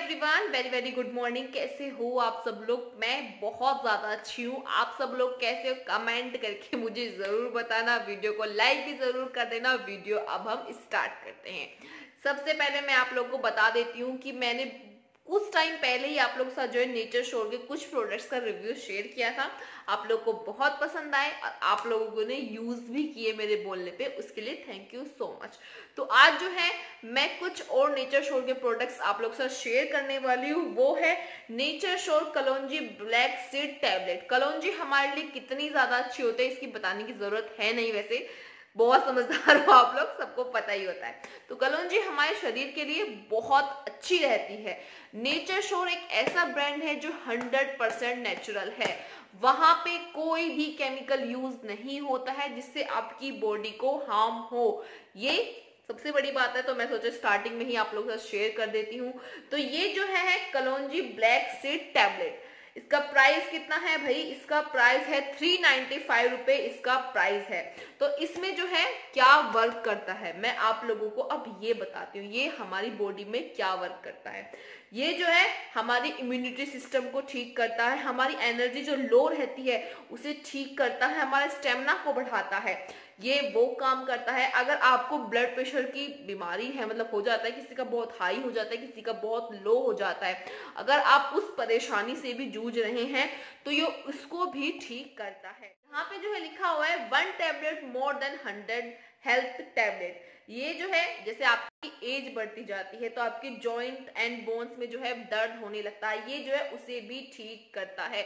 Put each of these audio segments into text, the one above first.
Everyone very very good morning कैसे हो आप सब लोग? मैं बहुत ज़्यादा अच्छी हूँ। आप सब लोग कैसे हो? कमेंट करके मुझे ज़रूर बताना। वीडियो को लाइक भी ज़रूर कर देना। वीडियो अब हम स्टार्ट करते हैं। सबसे पहले मैं आप लोगों को बता देती हूँ कि मैंने कुछ टाइम पहले ही आप लोग साथ जो है नेचर शोर के कुछ प्रोडक्ट्स का रिव्यू शेयर किया था। आप लोग को बहुत पसंद आए और आप लोगों ने यूज़ भी किए मेरे बोलने पे। उसके लिए थैंक यू सो मच तो आज जो है, मैं कुछ और नेचर शोर के प्रोडक्ट्स आप लोग के साथ शेयर करने वाली हूँ। वो है nature shore kalonji black seed tablet kalonji हमारे लिए कितनी ज़्यादा अच्छी होती है, इसकी बताने की ज़रूरत है नहीं वैसे। बहुत समझदार हो आप लोग, सबको पता ही होता है। तो कलौजी हमारे शरीर के लिए बहुत अच्छी रहती है। नेचर शोर एक ऐसा ब्रांड है जो 100 परसेंट नेचुरल है। वहाँ पे कोई भी केमिकल यूज़ नहीं होता है जिससे आपकी बॉडी को हार्म हो। ये सबसे बड़ी बात है तो मैं सोचा स्टार्टिंग में ही आप लोगों के साथ शेयर कर देती हूँ। तो ये जो है कलौजी ब्लैक सीड टैबलेट इसका प्राइस कितना है भाई? इसका प्राइस है थ्री नाइन्टी फाइव रुपए इसका प्राइस है। तो इसमें जो है, क्या वर्क करता है? मैं आप लोगों को अब ये बताती हूँ, ये हमारी बॉडी में क्या वर्क करता है। ये जो है, हमारी इम्यूनिटी सिस्टम को ठीक करता है, हमारी एनर्जी जो लो रहती है, उसे ठीक करता है, हमारे स्टेमिना को बढ़ाता है। ये वो काम करता है, अगर आपको ब्लड प्रेशर की बीमारी है मतलब हो जाता है, किसी का बहुत हाई हो जाता है, किसी का बहुत लो हो जाता है, अगर आप उस परेशानी से भी जूझ रहे हैं तो ये उसको भी ठीक करता है। यहाँ पे जो है लिखा हुआ है one tablet more than hundred health tablet ये जो है, जैसे आपकी एज बढ़ती जाती है तो आपके जॉइंट एंड बोन्स में जो है दर्द होने लगता है, ये जो है उसे भी ठीक करता है।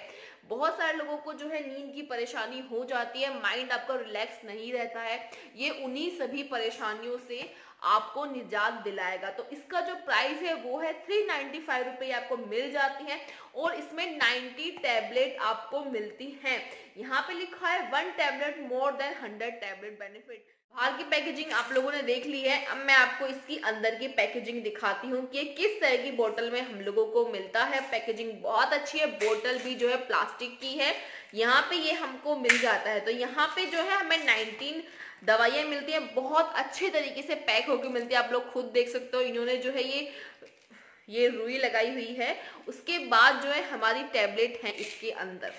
बहुत सारे लोगों को जो है नींद की परेशानी हो जाती है माइंड आपका रिलैक्स नहीं रहता है। ये उन्हीं सभी परेशानियों से आपको निजात दिलाएगा। तो इसका जो प्राइस है, वो है थ्री नाइन्टी फाइव रुपये आपको मिल जाती है और इसमें नाइन्टी टैबलेट आपको मिलती हैं। यहाँ पे लिखा है one tablet more than hundred tablet benefit बाहर की पैकेजिंग आप लोगों ने देख ली है। अब मैं आपको इसकी अंदर की पैकेजिंग दिखाती हूँ कि किस तरह की बोतल में हम लोगों को मिलता है। पैकेजिंग बहुत अच्छी है बोतल भी जो है प्लास्टिक की है। यहाँ पे ये हमको मिल जाता है। तो यहाँ पे जो है हमें 19 दवाइयाँ मिलती हैं। बहुत अच्छे तरीके से पैक होकर मिलती है, आप लोग खुद देख सकते हो, इन्होंने जो है ये ये रुई लगाई हुई है। उसके बाद जो है हमारी टैबलेट है इसके अंदर।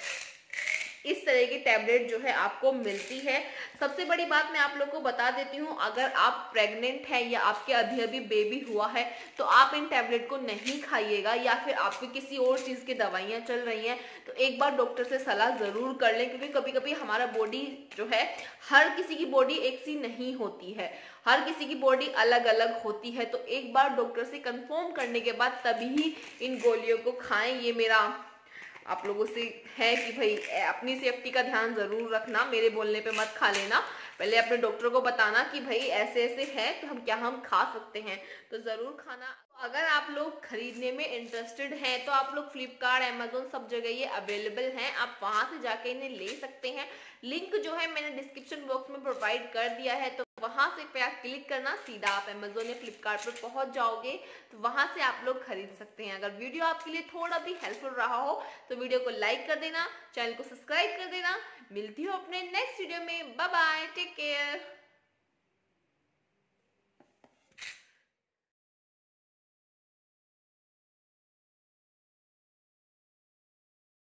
इस तरह की टैबलेट जो है आपको मिलती है। सबसे बड़ी बात मैं आप लोग को बता देती हूँ, अगर आप प्रेग्नेंट हैं या आपके अभी अभी बेबी हुआ है तो आप इन टैबलेट को नहीं खाइएगा या फिर आपकी किसी और चीज़ की दवाइयाँ चल रही हैं तो एक बार डॉक्टर से सलाह ज़रूर कर लें, क्योंकि कभी कभी हमारा बॉडी जो है, हर किसी की बॉडी एक सी नहीं होती है। हर किसी की बॉडी अलग अलग होती है तो एक बार डॉक्टर से कंफर्म करने के बाद तभी ही इन गोलियों को खाएँ, ये मेरा आप लोगों से है कि भाई अपनी सेफ्टी का ध्यान ज़रूर रखना, मेरे बोलने पे मत खा लेना। पहले अपने डॉक्टर को बताना कि भाई ऐसे ऐसे है तो हम क्या हम खा सकते हैं। तो ज़रूर खाना। अगर आप लोग खरीदने में इंटरेस्टेड हैं तो आप लोग फ्लिपकार्ट अमेजोन सब जगह ये अवेलेबल हैं। आप वहाँ से जाके इन्हें ले सकते हैं। लिंक जो है मैंने डिस्क्रिप्शन बॉक्स में प्रोवाइड कर दिया है तो वहाँ से पे आप क्लिक करना, सीधा आप अमेजोन या फ्लिपकार्ट पर पहुँच जाओगे तो वहाँ से आप लोग खरीद सकते हैं। अगर वीडियो आपके लिए थोड़ा भी हेल्पफुल रहा हो तो वीडियो को लाइक कर देना, चैनल को सब्सक्राइब कर देना। मिलती हूँ अपने नेक्स्ट वीडियो में। Bye take care